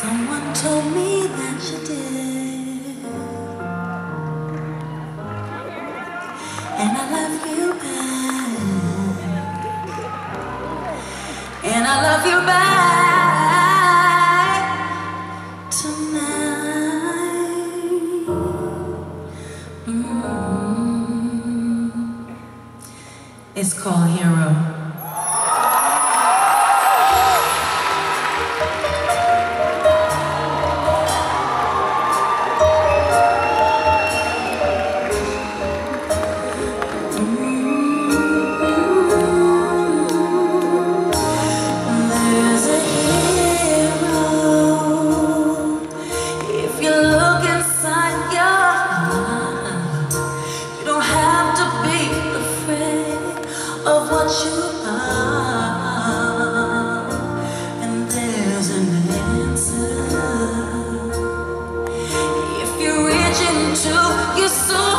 Someone told me that you did. And I love you back. And I love you back Tonight. Mm. It's called Hero. of what you are, and there's an answer if you reach into your soul.